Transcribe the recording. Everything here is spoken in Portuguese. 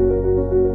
Música